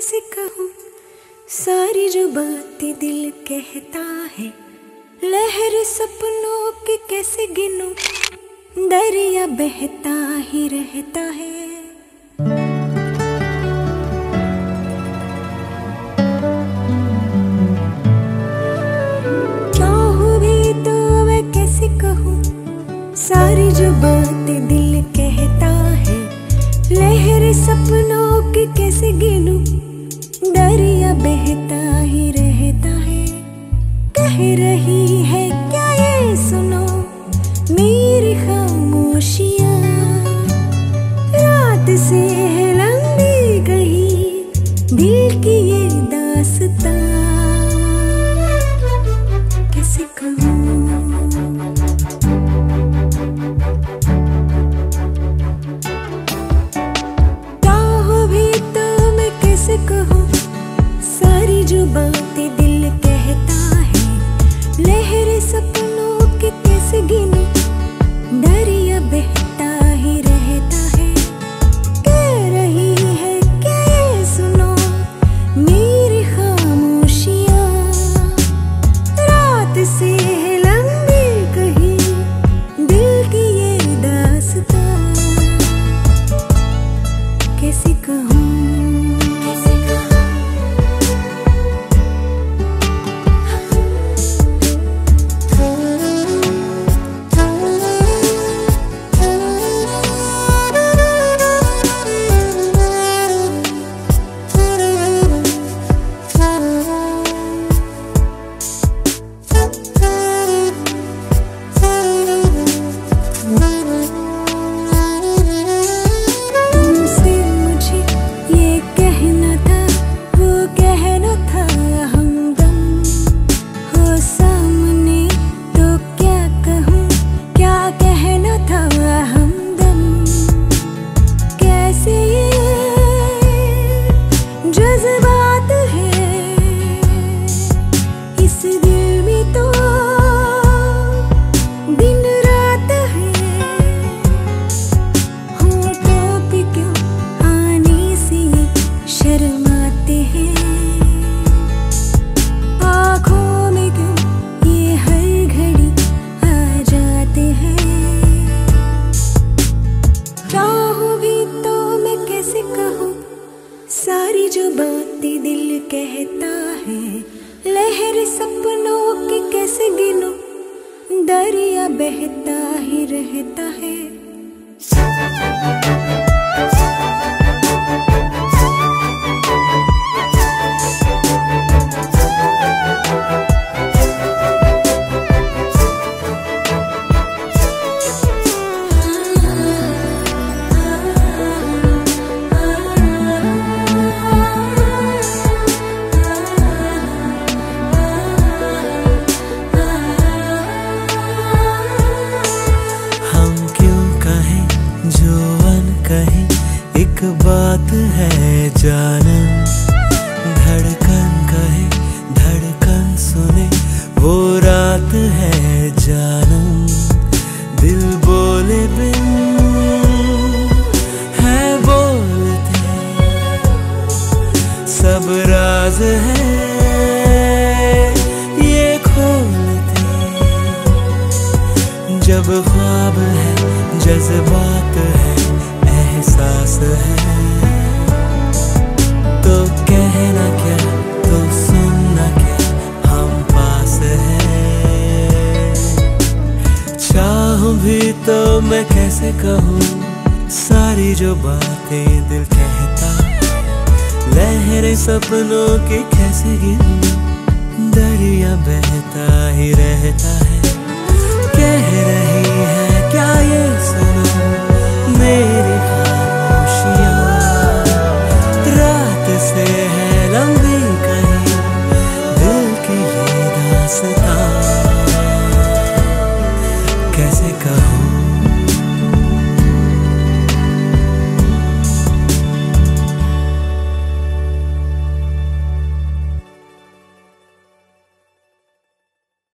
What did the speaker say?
कैसे कहूँ? सारी जो बातें दिल कहता है, लहर सपनों के कैसे गिनूं? दरिया बहता ही रहता है। तो सारी जो बातें दिल कहता है, लहर सपनों के कैसे गिनूं? रही बातें दिल कहता है। लहर सपनों की कैसे गिनो? दरिया बहता ही रहता है। एक बात है जानम धड़कन कहे, धड़कन सुने, वो रात है जानम दिल बोले बिन है बोलते, सब राज है जब ख्वाब है, जज्बात है तो तो क्या, हम पास है। चाहूँ भी तो मैं कैसे कहूँ, सारी जो बातें दिल कहता, लहरें सपनों की कैसे गिनूं, दरिया बहता ही रहता है।